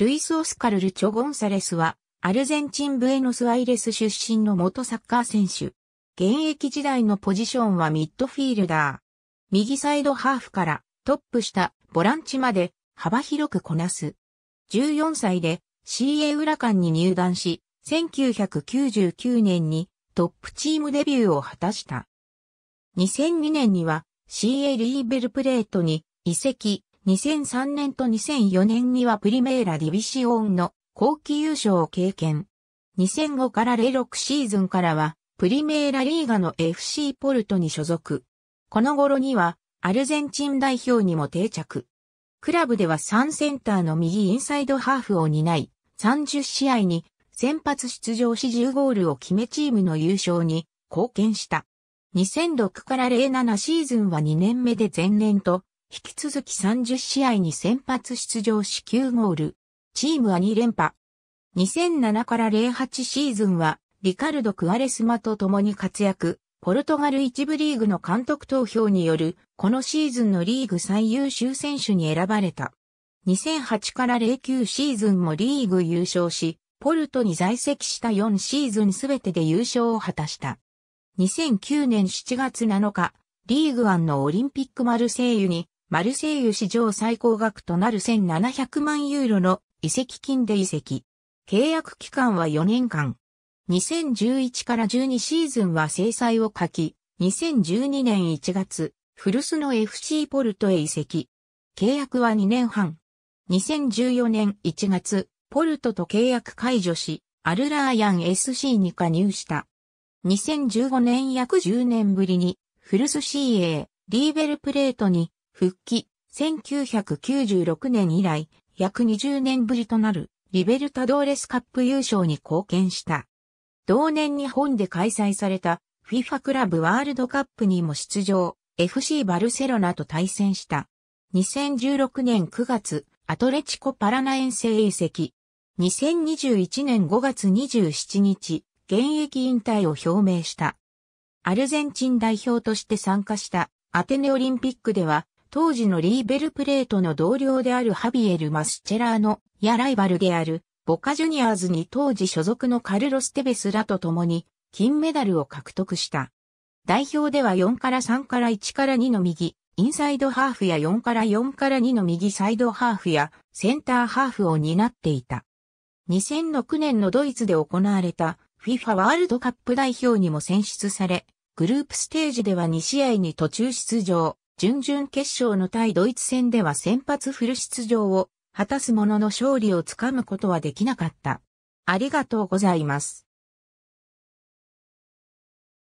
ルイス・オスカル・ルチョ・ゴンサレスは、アルゼンチン・ブエノスアイレス出身の元サッカー選手。現役時代のポジションはミッドフィールダー。右サイドハーフからトップしたボランチまで幅広くこなす。14歳で CA ウラカンに入団し、1999年にトップチームデビューを果たした。2002年には CA リーベルプレートに移籍、2003年と2004年にはプリメーラディビシオンの後期優勝を経験。2005から06シーズンからはプリメーラリーガの FC ポルトに所属。この頃にはアルゼンチン代表にも定着。クラブでは3センターの右インサイドハーフを担い、30試合に先発出場し10ゴールを決めチームの優勝に貢献した。2006から07シーズンは2年目で前年と引き続き30試合に先発出場し9ゴール。チームは2連覇。2007から08シーズンは、リカルド・クアレスマと共に活躍。ポルトガル一部リーグの監督投票による、このシーズンのリーグ最優秀選手に選ばれた。2008から09シーズンもリーグ優勝し、ポルトに在籍した4シーズンすべてで優勝を果たした。2009年7月7日、リーグワンのオリンピックマルセイユにマルセイユ史上最高額となる1700万ユーロの移籍金で移籍。契約期間は4年間。2011から12シーズンは制裁を書き、2012年1月、古巣の FC ポルトへ移籍。契約は2年半。2014年1月、ポルトと契約解除し、アルラーヤン SC に加入した。2015年約10年ぶりに、フルス CA、リーベルプレートに復帰、1996年以来、約20年ぶりとなる、リベルタドーレスカップ優勝に貢献した。同年日本で開催された FIFA クラブワールドカップにも出場、FC バルセロナと対戦した。2016年9月、アトレチコパラナ遠征移籍。2021年5月27日、現役引退を表明した。アルゼンチン代表として参加したアテネオリンピックでは当時のリーベルプレートの同僚であるハビエル・マスチェラーノやライバルであるボカジュニアーズに当時所属のカルロス・テベスらと共に金メダルを獲得した。代表では4から3から1から2の右、インサイドハーフや4から4から2の右サイドハーフやセンターハーフを担っていた。2006年のドイツで行われた FIFA ワールドカップ代表にも選出され、グループステージでは2試合に途中出場。準々決勝の対ドイツ戦では先発フル出場を果たすものの勝利をつかむことはできなかった。ありがとうございます。